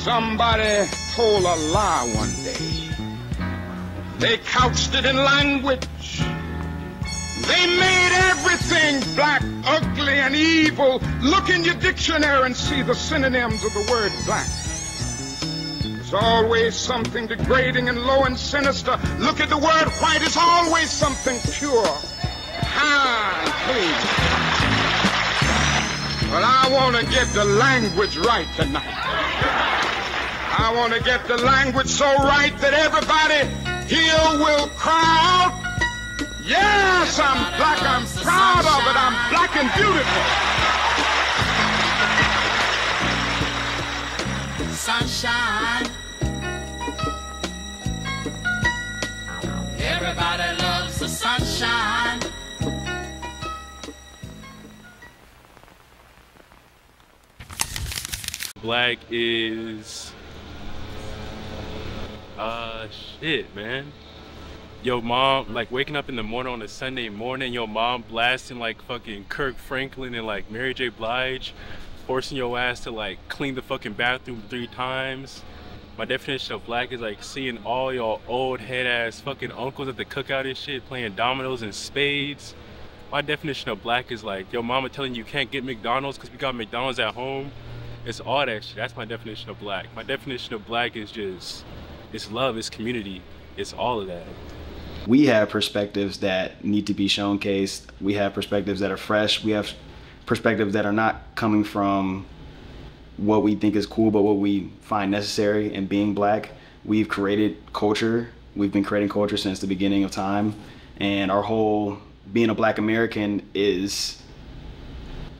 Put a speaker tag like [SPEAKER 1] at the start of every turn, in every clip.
[SPEAKER 1] Somebody told a lie one day. They couched it in language. They made everything black, ugly, and evil. Look in your dictionary and see the synonyms of the word black. There's always something degrading and low and sinister. Look at the word white. It's always something pure, high, and clean. But I want to get the language right tonight. I want to get the language so right that everybody here will cry out, Yes, I'm black. I'm proud of it. I'm black and beautiful.
[SPEAKER 2] Sunshine. Everybody loves the sunshine.
[SPEAKER 3] Black is uh shit, man. Yo mom, like waking up in the morning on a Sunday morning, your mom blasting like fucking Kirk Franklin and like Mary J. Blige, forcing your ass to like clean the fucking bathroom three times. My definition of black is like seeing all your old head ass fucking uncles at the cookout and shit playing dominoes and spades. My definition of black is like your mama telling you you can't get McDonald's because we got McDonald's at home. It's all that shit. That's my definition of black. My definition of black is just, it's love, it's community, it's all of that.
[SPEAKER 4] We have perspectives that need to be showcased. We have perspectives that are fresh. We have perspectives that are not coming from what we think is cool, but what we find necessary in being black. We've created culture. We've been creating culture since the beginning of time. And our whole being a black American is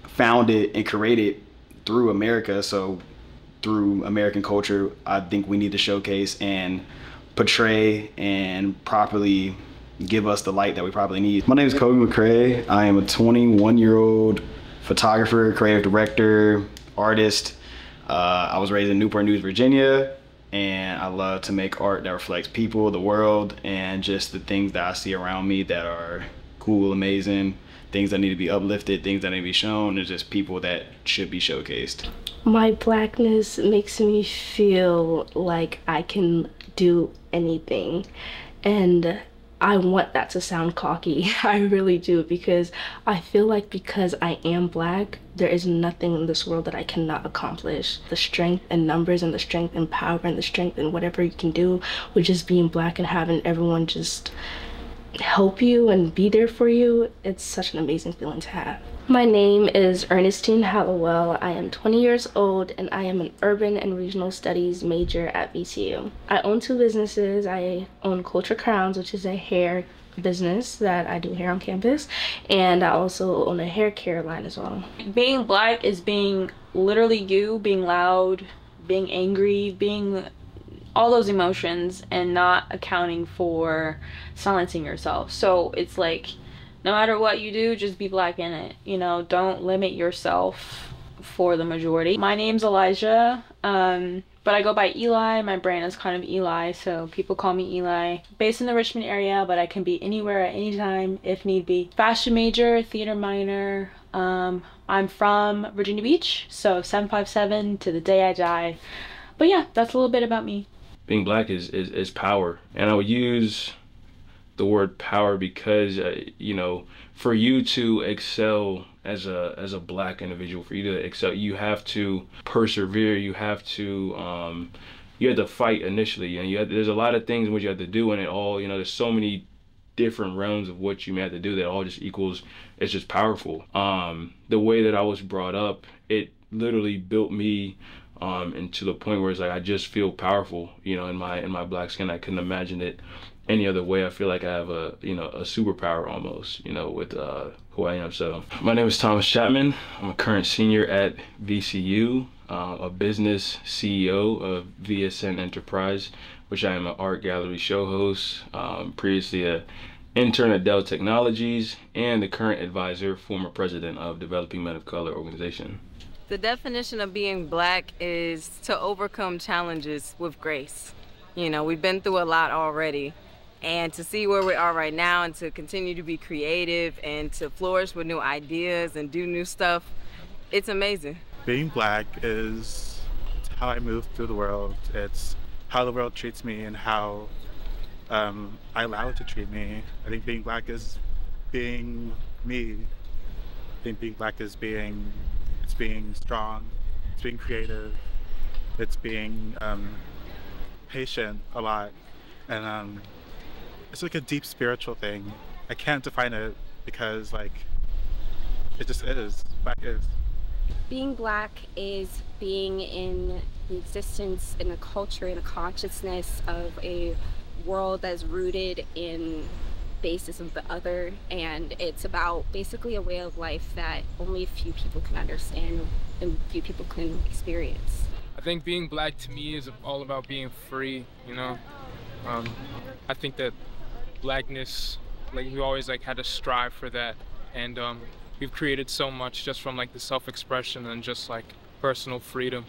[SPEAKER 4] founded and created through America. So through American culture, I think we need to showcase and portray and properly give us the light that we probably need. My name is Kobe McCray. I am a 21 year old photographer, creative director, artist. Uh, I was raised in Newport News, Virginia, and I love to make art that reflects people, the world, and just the things that I see around me that are cool, amazing, things that need to be uplifted, things that need to be shown, and just people that should be showcased.
[SPEAKER 5] My blackness makes me feel like I can do anything. And I want that to sound cocky. I really do because I feel like because I am black, there is nothing in this world that I cannot accomplish. The strength and numbers and the strength and power and the strength and whatever you can do with just being black and having everyone just help you and be there for you, it's such an amazing feeling to have. My name is Ernestine Hallowell. I am 20 years old and I am an urban and regional studies major at VCU. I own two businesses. I own Culture Crowns, which is a hair business that I do hair on campus, and I also own a hair care line as well.
[SPEAKER 6] Being black is being literally you, being loud, being angry, being all those emotions and not accounting for silencing yourself. So it's like no matter what you do, just be black in it. You know, don't limit yourself for the majority. My name's Elijah, um, but I go by Eli. My brand is kind of Eli, so people call me Eli. Based in the Richmond area, but I can be anywhere at any time if need be. Fashion major, theater minor. Um, I'm from Virginia Beach, so 757 to the day I die. But yeah, that's a little bit about me.
[SPEAKER 7] Being black is, is, is power. And I would use the word power because uh, you know for you to excel as a as a black individual for you to excel you have to persevere. You have to um, you have to fight initially. And you have, there's a lot of things which you have to do and it all you know there's so many different realms of what you may have to do that all just equals it's just powerful. Um, the way that i was brought up it literally built me um, and to the point where it's like I just feel powerful, you know, in my in my black skin. I couldn't imagine it any other way. I feel like I have a you know a superpower almost you know with uh, who I am. So my name is Thomas Chapman. I'm a current senior at VCU, uh, a business CEO of VSN Enterprise, which I am an art gallery show host. Um, previously a intern at Dell Technologies and the current advisor, former president of Developing Men of Color organization.
[SPEAKER 8] The definition of being black is to overcome challenges with grace. You know, we've been through a lot already and to see where we are right now and to continue to be creative and to flourish with new ideas and do new stuff it's amazing
[SPEAKER 9] being black is how I move through the world. It's how the world treats me and how um, I allow it to treat me. I think being black is being me. I think being black is being being strong, it's being creative, it's being um, patient a lot, and um, it's like a deep spiritual thing. I can't define it because like it just is. Black is.
[SPEAKER 10] Being black is being in the existence, in a culture, in a consciousness of a world that's rooted in basis of the other and it's about basically a way of life that only a few people can understand and few people can experience.
[SPEAKER 11] I think being black to me is all about being free, you know. Um, I think that blackness, like we always like had to strive for that, and um, we've created so much just from like the self-expression and just like personal freedom.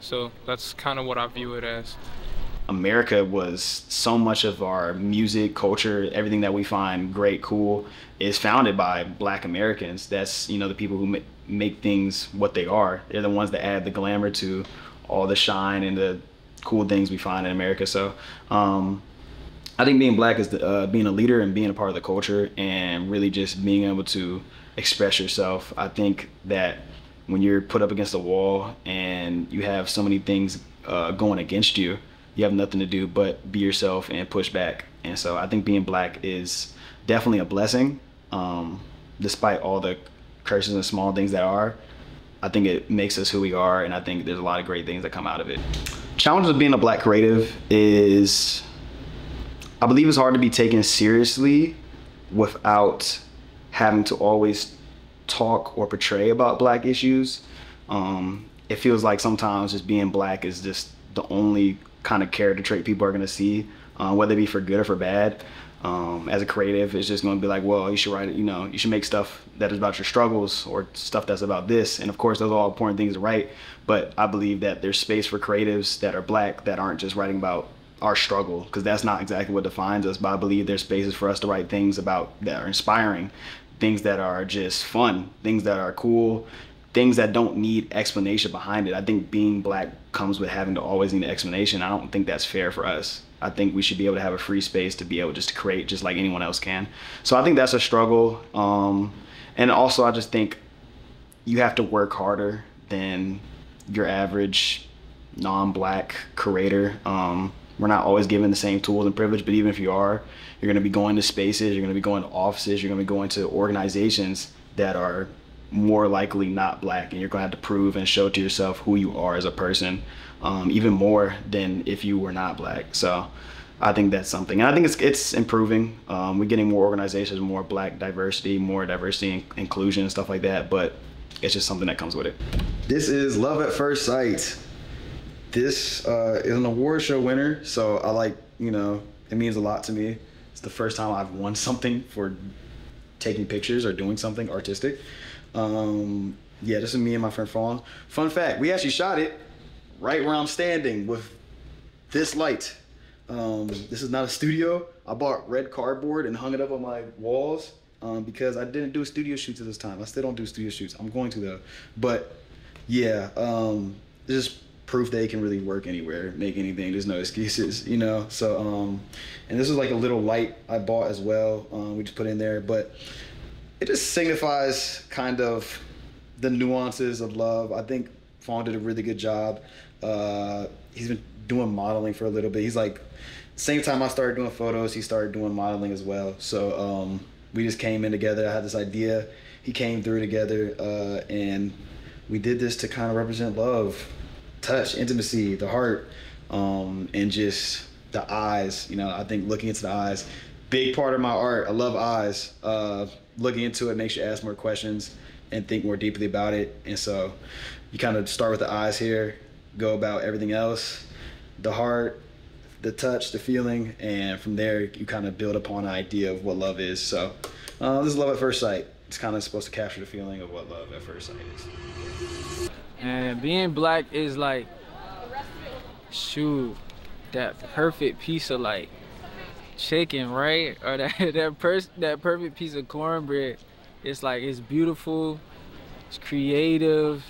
[SPEAKER 11] So that's kind of what I view it as.
[SPEAKER 4] America was so much of our music, culture, everything that we find great, cool, is founded by Black Americans. That's you know the people who ma- make things what they are. They're the ones that add the glamour to all the shine and the cool things we find in America. So um, I think being black is the, uh, being a leader and being a part of the culture and really just being able to express yourself. I think that when you're put up against a wall and you have so many things uh, going against you, you have nothing to do but be yourself and push back. And so I think being black is definitely a blessing, um, despite all the curses and small things that are. I think it makes us who we are, and I think there's a lot of great things that come out of it. Challenges of being a black creative is, I believe it's hard to be taken seriously without having to always talk or portray about black issues. Um, it feels like sometimes just being black is just the only kind of character trait people are going to see, uh, whether it be for good or for bad. Um, as a creative, it's just going to be like, well, you should write, you know, you should make stuff that is about your struggles or stuff that's about this. And of course, those are all important things to write. But I believe that there's space for creatives that are black that aren't just writing about our struggle because that's not exactly what defines us. But I believe there's spaces for us to write things about that are inspiring, things that are just fun, things that are cool, things that don't need explanation behind it. I think being black comes with having to always need an explanation. I don't think that's fair for us. I think we should be able to have a free space to be able just to create just like anyone else can. So I think that's a struggle. Um, and also I just think you have to work harder than your average non-black creator. Um, we're not always given the same tools and privilege, but even if you are, you're going to be going to spaces, you're going to be going to offices, you're going to be going to organizations that are more likely not black, and you're to have to prove and show to yourself who you are as a person, um, even more than if you were not black. So. I think that's something, and I think it's it's improving. Um, we're getting more organizations, more Black diversity, more diversity and inclusion and stuff like that. But it's just something that comes with it. This is Love at First Sight. This uh, is an award show winner, so I like you know it means a lot to me. It's the first time I've won something for taking pictures or doing something artistic. Um, yeah, this is me and my friend Fawn. Fun fact: we actually shot it right where I'm standing with this light. Um, this is not a studio. I bought red cardboard and hung it up on my walls um, because I didn't do studio shoots at this time. I still don't do studio shoots. I'm going to though. But yeah, um, this is proof they can really work anywhere, make anything. There's no excuses, you know. So um, and this is like a little light I bought as well. Um, we just put in there, but it just signifies kind of the nuances of love. I think Fawn did a really good job. Uh, he's been doing modeling for a little bit. He's like, same time I started doing photos, he started doing modeling as well. So um, we just came in together. I had this idea. He came through together, uh, and we did this to kind of represent love, touch, intimacy, the heart, um, and just the eyes. You know, I think looking into the eyes, big part of my art. I love eyes. Uh, looking into it makes you ask more questions and think more deeply about it. And so you kind of start with the eyes here, go about everything else, the heart, the touch, the feeling, and from there you kind of build upon an idea of what love is. So uh, this is love at first sight. It's kind of supposed to capture the feeling of what love at first sight is.
[SPEAKER 11] And being black is like, shoot, that perfect piece of like chicken, right? Or that that pers- that perfect piece of cornbread. It's like it's beautiful, it's creative,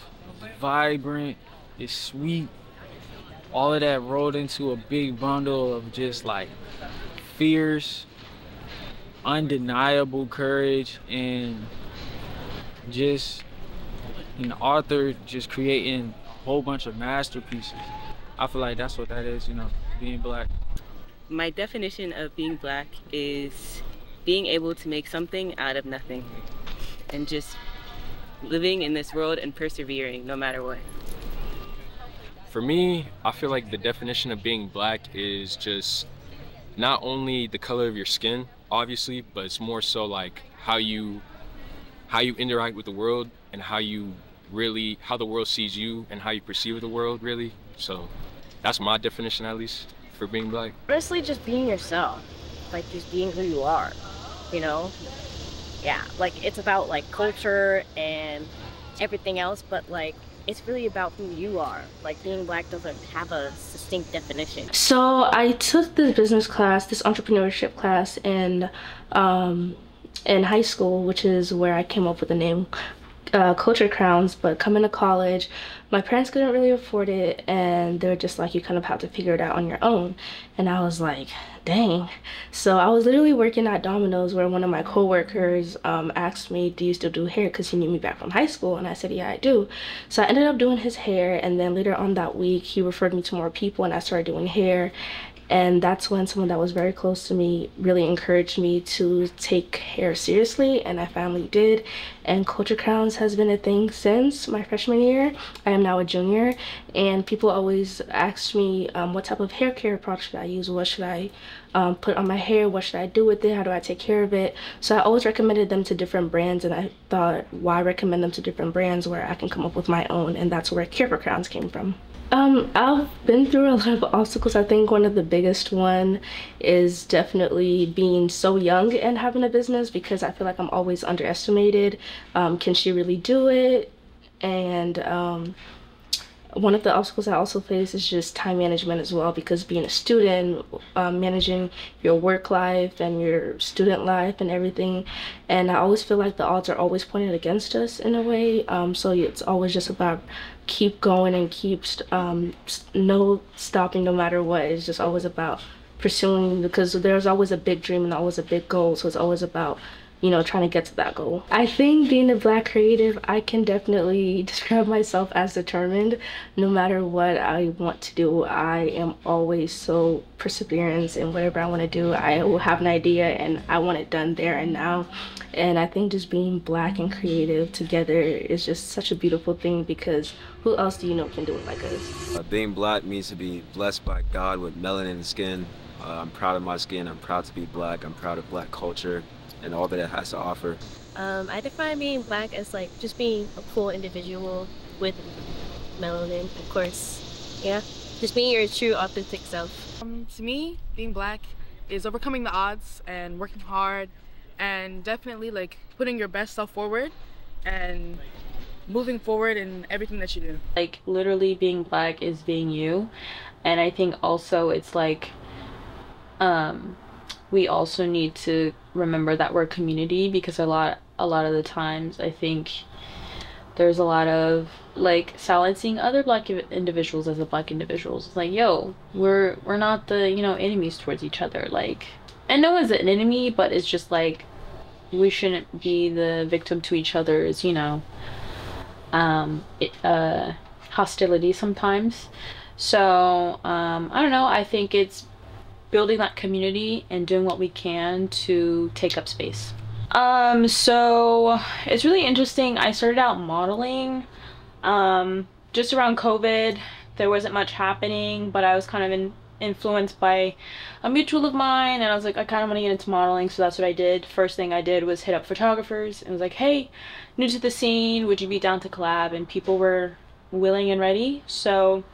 [SPEAKER 11] vibrant, it's sweet,
[SPEAKER 12] all of that rolled into a big bundle of just like fierce, undeniable courage, and just an author just creating a whole bunch of masterpieces. I feel like that's what that is, you know, being black.
[SPEAKER 13] My definition of being black is being able to make something out of nothing and just living in this world and persevering no matter what.
[SPEAKER 14] For me, I feel like the definition of being black is just not only the color of your skin, obviously, but it's more so like how you how you interact with the world and how you really how the world sees you and how you perceive the world really. So that's my definition at least for being black.
[SPEAKER 15] Honestly, just being yourself, like just being who you are, you know. Yeah, like it's about like culture and everything else, but like it's really about who you are. Like being black doesn't have a distinct definition.
[SPEAKER 5] So I took this business class, this entrepreneurship class, and um, in high school, which is where I came up with the name uh, Culture Crowns. But coming to college, my parents couldn't really afford it, and they were just like, you kind of have to figure it out on your own. And I was like, dang. So I was literally working at Domino's where one of my coworkers um, asked me, do you still do hair? Because he knew me back from high school. And I said, yeah, I do. So I ended up doing his hair. And then later on that week, he referred me to more people and I started doing hair and that's when someone that was very close to me really encouraged me to take hair seriously and i finally did. And culture crowns has been a thing since my freshman year. I am now a junior. And people always ask me um, what type of hair care product should i use? What should i um, put on my hair? What should i do with it? How do i take care of it? So i always recommended them to different brands and i thought why recommend them to different brands where i can come up with my own? And that's where care for crowns came from um, I've been through a lot of obstacles. I think one of the biggest one is definitely being so young and having a business because I feel like I'm always underestimated. Um, can she really do it? And um, one of the obstacles I also face is just time management as well because being a student, um, managing your work life and your student life and everything. And I always feel like the odds are always pointed against us in a way. Um, so it's always just about keep going and keep um, no stopping no matter what. It's just always about pursuing because there's always a big dream and always a big goal. So it's always about you know, trying to get to that goal. I think being a black creative, I can definitely describe myself as determined. No matter what I want to do, I am always so perseverance in whatever I want to do. I will have an idea and I want it done there and now. And I think just being black and creative together is just such a beautiful thing because who else do you know can do it like us?
[SPEAKER 16] Uh, being black means to be blessed by God with melanin skin. Uh, I'm proud of my skin. I'm proud to be black. I'm proud of black culture and all that it has to offer?
[SPEAKER 15] Um, I define being black as like just being a cool individual with melanin, of course. Yeah, just being your true, authentic self.
[SPEAKER 17] Um, to me, being black is overcoming the odds and working hard and definitely like putting your best self forward and moving forward in everything that you do.
[SPEAKER 6] Like literally being black is being you. And I think also it's like um we also need to remember that we're community because a lot a lot of the times I think there's a lot of like silencing other black individuals as a black individuals. It's like, yo, we're we're not the, you know, enemies towards each other. Like and no one's an enemy, but it's just like we shouldn't be the victim to each other's, you know, um it, uh hostility sometimes. So, um I don't know, I think it's building that community and doing what we can to take up space. Um, so it's really interesting. I started out modeling um, just around COVID. There wasn't much happening, but I was kind of in, influenced by a mutual of mine, and I was like, I kind of want to get into modeling, so that's what I did. First thing I did was hit up photographers and was like, hey, new to the scene, would you be down to collab? And people were willing and ready, so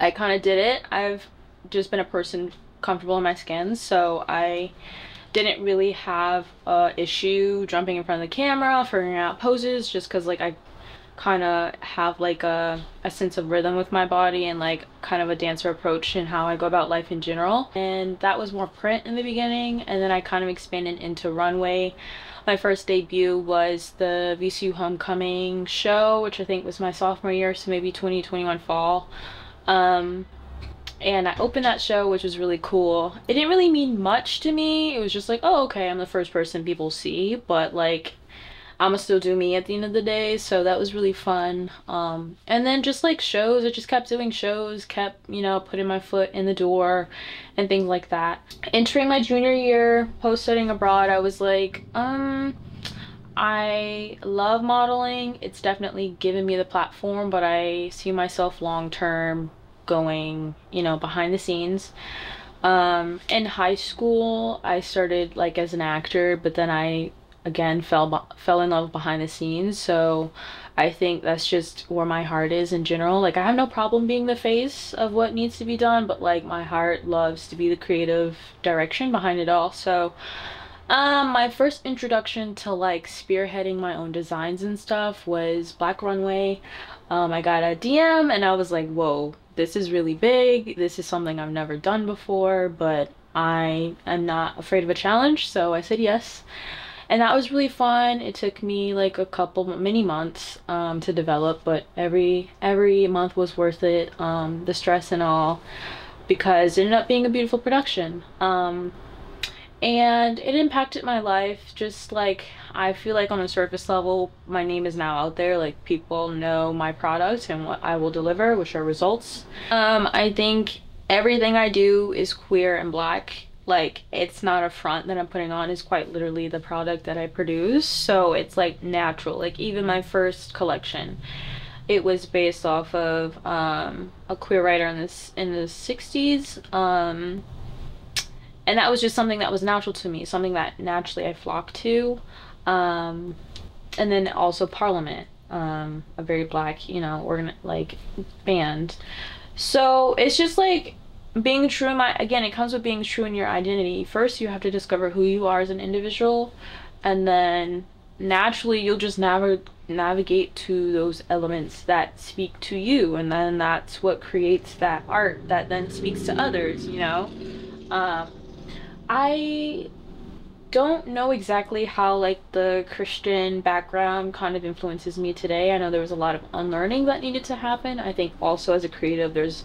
[SPEAKER 6] I kind of did it. I've just been a person comfortable in my skin so I didn't really have a issue jumping in front of the camera figuring out poses just because like I kind of have like a, a sense of rhythm with my body and like kind of a dancer approach in how I go about life in general. And that was more print in the beginning and then I kind of expanded into runway. My first debut was the VCU homecoming show which I think was my sophomore year so maybe 2021 fall. Um, and I opened that show, which was really cool. It didn't really mean much to me. It was just like, oh, okay, I'm the first person people see, but like, I'ma still do me at the end of the day. So that was really fun. Um, and then just like shows, I just kept doing shows, kept you know putting my foot in the door, and things like that. Entering my junior year, post studying abroad, I was like, um. I love modeling. It's definitely given me the platform, but I see myself long term going, you know, behind the scenes. Um, in high school, I started like as an actor, but then I again fell fell in love behind the scenes. So I think that's just where my heart is in general. Like I have no problem being the face of what needs to be done, but like my heart loves to be the creative direction behind it all. So um, my first introduction to like spearheading my own designs and stuff was Black Runway. Um, I got a DM and I was like, whoa, this is really big. This is something I've never done before, but I am not afraid of a challenge, so I said yes. And that was really fun. It took me like a couple many months um, to develop, but every every month was worth it. Um, the stress and all, because it ended up being a beautiful production. Um, and it impacted my life just like i feel like on a surface level my name is now out there like people know my product and what i will deliver which are results. Um i think everything i do is queer and black. Like it's not a front that i'm putting on is quite literally the product that i produce. So it's like natural. Like even my first collection it was based off of um, a queer writer in this in the 60s um, and that was just something that was natural to me, something that naturally I flocked to. Um, and then also Parliament, um, a very black, you know, organ like band. So it's just like being true in my again, it comes with being true in your identity. First, you have to discover who you are as an individual, and then naturally you'll just nav- navigate to those elements that speak to you, and then that's what creates that art that then speaks to others. You know. Um, I don't know exactly how like the Christian background kind of influences me today. I know there was a lot of unlearning that needed to happen. I think also as a creative there's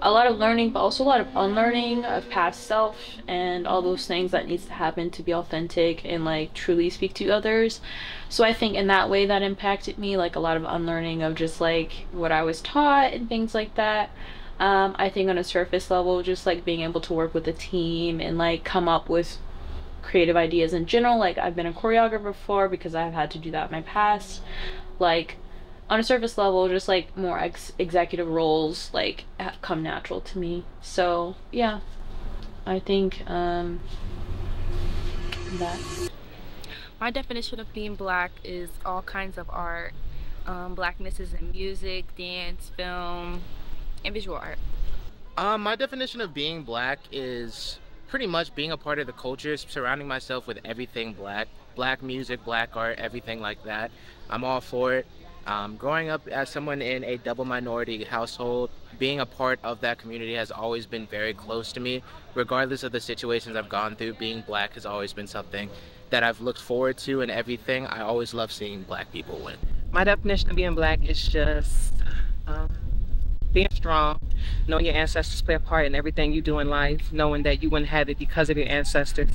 [SPEAKER 6] a lot of learning but also a lot of unlearning of past self and all those things that needs to happen to be authentic and like truly speak to others. So I think in that way that impacted me like a lot of unlearning of just like what I was taught and things like that. Um, I think on a surface level, just like being able to work with a team and like come up with creative ideas in general. Like I've been a choreographer before because I've had to do that in my past. Like on a surface level, just like more ex- executive roles like come natural to me. So yeah, I think um, that.
[SPEAKER 17] My definition of being black is all kinds of art. Um, blackness is in music, dance, film, and visual art?
[SPEAKER 18] Um, my definition of being black is pretty much being a part of the culture, surrounding myself with everything black, black music, black art, everything like that. I'm all for it. Um, growing up as someone in a double minority household, being a part of that community has always been very close to me. Regardless of the situations I've gone through, being black has always been something that I've looked forward to and everything. I always love seeing black people win.
[SPEAKER 19] My definition of being black is just um, being strong, knowing your ancestors play a part in everything you do in life, knowing that you wouldn't have it because of your ancestors.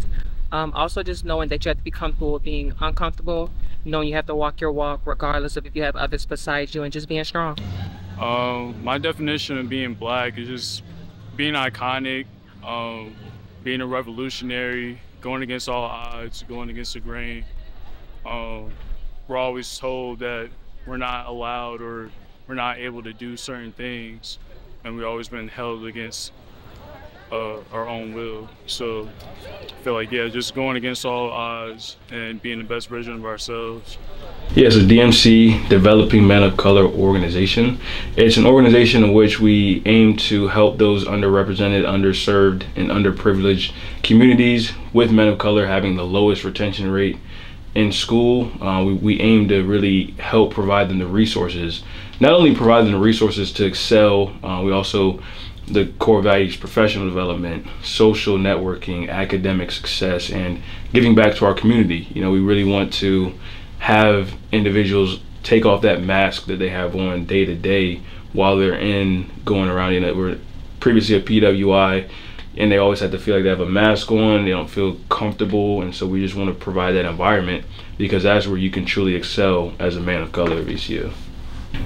[SPEAKER 19] Um, also, just knowing that you have to be comfortable with being uncomfortable, knowing you have to walk your walk regardless of if you have others besides you, and just being strong.
[SPEAKER 20] Um, my definition of being black is just being iconic, um, being a revolutionary, going against all odds, going against the grain. Um, we're always told that we're not allowed or we're not able to do certain things, and we've always been held against uh, our own will. So I feel like, yeah, just going against all odds and being the best version of ourselves.
[SPEAKER 7] Yeah, it's a DMC Developing Men of Color organization. It's an organization in which we aim to help those underrepresented, underserved, and underprivileged communities with men of color having the lowest retention rate in school. Uh, we, we aim to really help provide them the resources not only providing the resources to excel, uh, we also the core values professional development social networking academic success and giving back to our community you know we really want to have individuals take off that mask that they have on day to day while they're in going around. You know, we're previously a PWI, and they always have to feel like they have a mask on. They don't feel comfortable, and so we just want to provide that environment because that's where you can truly excel as a man of color at VCU.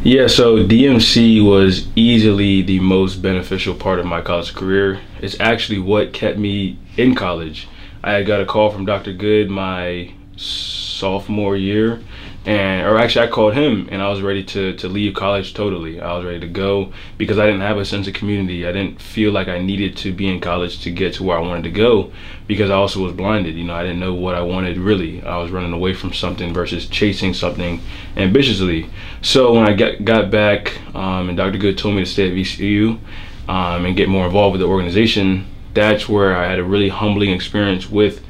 [SPEAKER 7] Yeah, so DMC was easily the most beneficial part of my college career. It's actually what kept me in college. I got a call from Dr. Good my sophomore year and or actually I called him and I was ready to to leave college totally. I was ready to go because I didn't have a sense of community. I didn't feel like I needed to be in college to get to where I wanted to go because I also was blinded. You know, I didn't know what I wanted really. I was running away from something versus chasing something ambitiously. So when I got got back um, and Dr. Good told me to stay at VCU um, and get more involved with the organization, that's where I had a really humbling experience with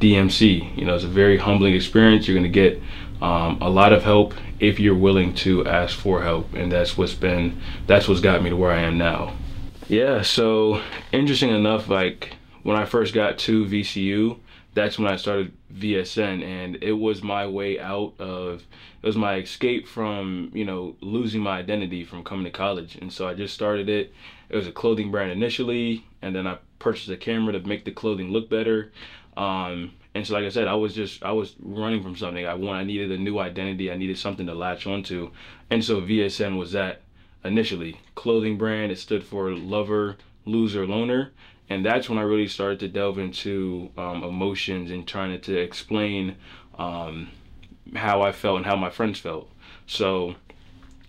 [SPEAKER 7] DMC. You know, it's a very humbling experience. You're going to get um, a lot of help if you're willing to ask for help, and that's what's been that's what's got me to where I am now. Yeah, so interesting enough, like when I first got to VCU, that's when I started VSN, and it was my way out of it was my escape from you know losing my identity from coming to college, and so I just started it. It was a clothing brand initially, and then I purchased a camera to make the clothing look better. Um, and so, like I said, I was just I was running from something. I want I needed a new identity. I needed something to latch onto, and so VSN was that initially clothing brand. It stood for lover, loser, loner, and that's when I really started to delve into um, emotions and trying to, explain um, how I felt and how my friends felt. So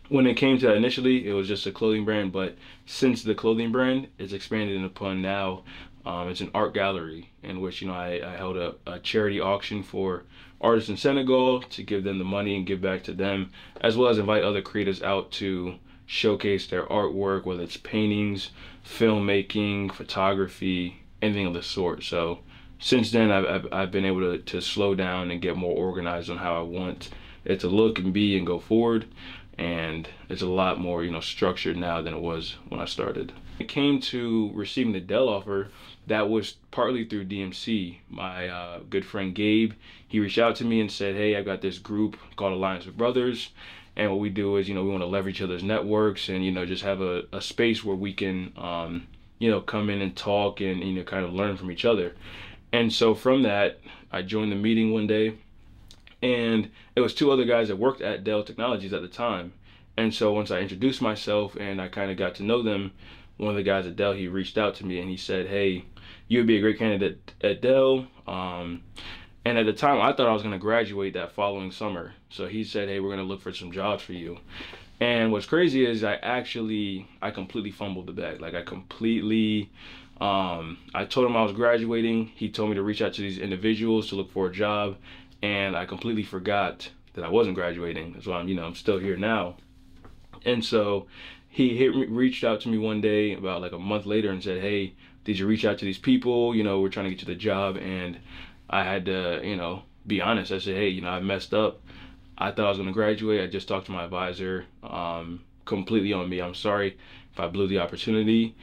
[SPEAKER 7] when it came to that initially, it was just a clothing brand, but since the clothing brand is expanded upon now um, it's an art gallery in which you know I, I held a, a, charity auction for artists in Senegal to give them the money and give back to them, as well as invite other creators out to showcase their artwork, whether it's paintings, filmmaking, photography, anything of the sort. So since then, I've, I've, I've been able to, to slow down and get more organized on how I want it to look and be and go forward. And it's a lot more, you know, structured now than it was when I started. It came to receiving the Dell offer that was partly through DMC. My uh, good friend Gabe, he reached out to me and said, "Hey, I've got this group called Alliance of Brothers, and what we do is, you know, we want to leverage each other's networks and you know just have a, a space where we can, um, you know, come in and talk and you know kind of learn from each other." And so from that, I joined the meeting one day, and it was two other guys that worked at Dell Technologies at the time. And so once I introduced myself and I kind of got to know them, one of the guys at Dell, he reached out to me and he said, "Hey, you would be a great candidate at Dell." Um, and at the time, I thought I was going to graduate that following summer. So he said, "Hey, we're going to look for some jobs for you." And what's crazy is I actually I completely fumbled the bag. Like I completely um, I told him I was graduating. He told me to reach out to these individuals to look for a job, and I completely forgot that I wasn't graduating. That's why I'm, you know, I'm still here now. And so he hit, reached out to me one day about like a month later and said, "Hey, did you reach out to these people? You know, we're trying to get you the job." And I had to, you know, be honest. I said, "Hey, you know, I messed up. I thought I was gonna graduate. I just talked to my advisor. Um, completely on me. I'm sorry if I blew the opportunity."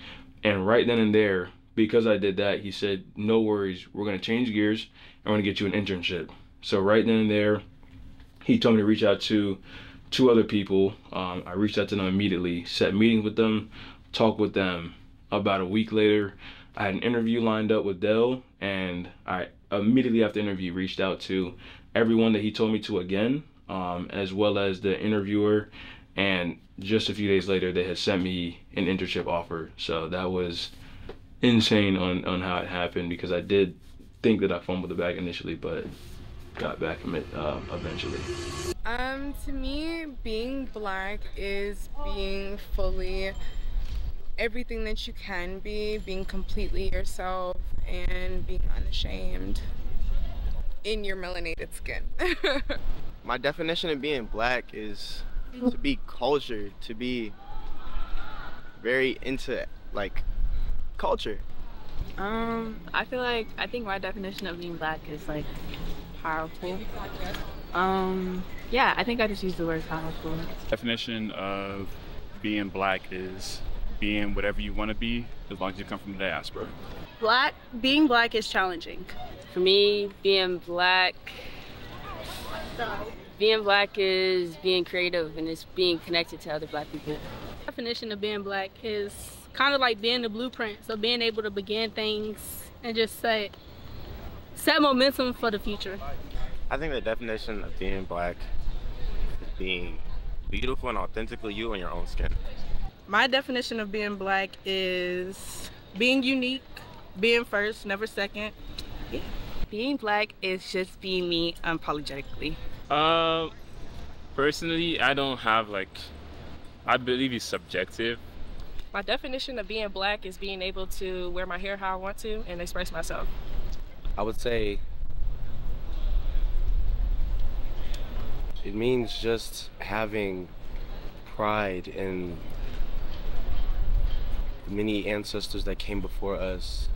[SPEAKER 7] And right then and there, because I did that, he said, "No worries. We're gonna change gears and we're gonna get you an internship." So right then and there, he told me to reach out to two other people. Um, I reached out to them immediately, set meetings with them, talked with them. About a week later, I had an interview lined up with Dell, and I immediately after interview reached out to everyone that he told me to again, um, as well as the interviewer. And just a few days later, they had sent me an internship offer. So that was insane on, on how it happened because I did think that I fumbled the bag initially, but got back from uh, eventually.
[SPEAKER 21] Um, to me, being black is being fully everything that you can be, being completely yourself, and being unashamed in your melanated skin.
[SPEAKER 22] My definition of being black is to be culture, to be very into like culture.
[SPEAKER 6] Um, I feel like I think my definition of being black is like powerful. Um, yeah, I think I just used the word powerful.
[SPEAKER 20] Definition of being black is being whatever you want to be as long as you come from the diaspora.
[SPEAKER 23] Black, being black is challenging.
[SPEAKER 13] For me, being black,
[SPEAKER 24] Being black is being creative and it's being connected to other black people.
[SPEAKER 25] Definition of being black is kind of like being the blueprint. So being able to begin things and just set set momentum for the future.
[SPEAKER 23] I think the definition of being black is being beautiful and authentically you in your own skin.
[SPEAKER 26] My definition of being black is being unique, being first, never second.
[SPEAKER 27] Yeah. Being black is just being me unapologetically.
[SPEAKER 20] Um, personally, I don't have like, I believe it's subjective.
[SPEAKER 28] My definition of being black is being able to wear my hair how I want to and express myself.
[SPEAKER 29] I would say it means just having pride in the many ancestors that came before us,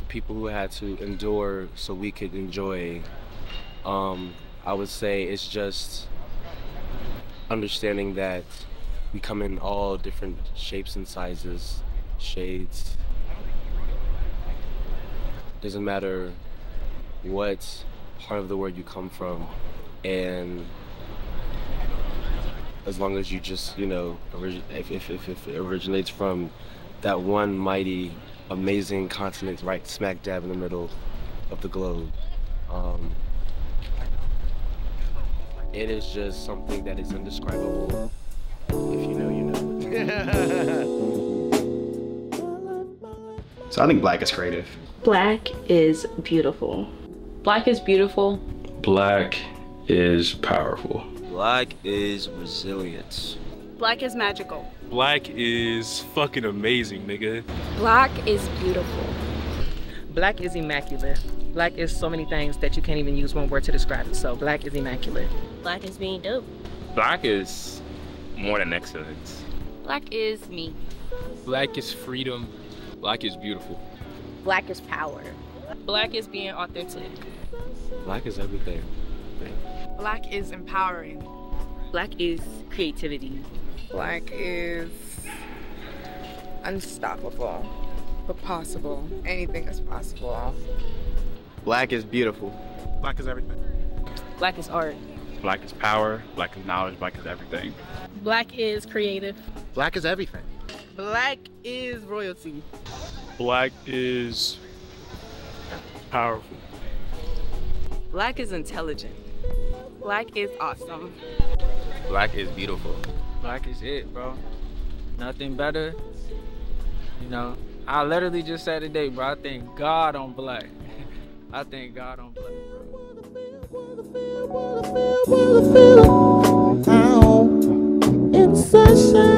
[SPEAKER 29] the people who had to endure so we could enjoy. Um, I would say it's just understanding that we come in all different shapes and sizes, shades. Doesn't matter what part of the world you come from, and as long as you just, you know, if, if, if, if it originates from that one mighty, amazing continent right smack dab in the middle of the globe. Um, it is just something that is indescribable. If you know, you
[SPEAKER 4] know. so I think black is creative.
[SPEAKER 5] Black is beautiful.
[SPEAKER 6] Black is beautiful.
[SPEAKER 7] Black is powerful.
[SPEAKER 16] Black is resilience.
[SPEAKER 28] Black is magical.
[SPEAKER 30] Black is fucking amazing, nigga.
[SPEAKER 10] Black is beautiful.
[SPEAKER 19] Black is immaculate. Black is so many things that you can't even use one word to describe it. So black is immaculate.
[SPEAKER 15] Black is being dope.
[SPEAKER 20] Black is more than excellence.
[SPEAKER 24] Black is me.
[SPEAKER 14] Black is freedom. Black is beautiful.
[SPEAKER 15] Black is power.
[SPEAKER 28] Black is being authentic.
[SPEAKER 29] Black is everything.
[SPEAKER 17] Black is empowering.
[SPEAKER 13] Black is creativity.
[SPEAKER 21] Black is unstoppable, but possible. Anything is possible.
[SPEAKER 22] Black is beautiful.
[SPEAKER 9] Black is everything.
[SPEAKER 6] Black is art.
[SPEAKER 20] Black is power. Black is knowledge. Black is everything.
[SPEAKER 25] Black is creative.
[SPEAKER 18] Black is everything.
[SPEAKER 26] Black is royalty.
[SPEAKER 20] Black is powerful.
[SPEAKER 8] Black is intelligent.
[SPEAKER 21] Black is awesome.
[SPEAKER 23] Black is beautiful.
[SPEAKER 12] Black is it, bro. Nothing better. You know, I literally just said today, bro. I thank God on black. I thank God on black, bro feel, what I feel, how in sunshine.